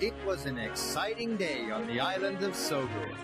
It was an exciting day on the island of Sogor.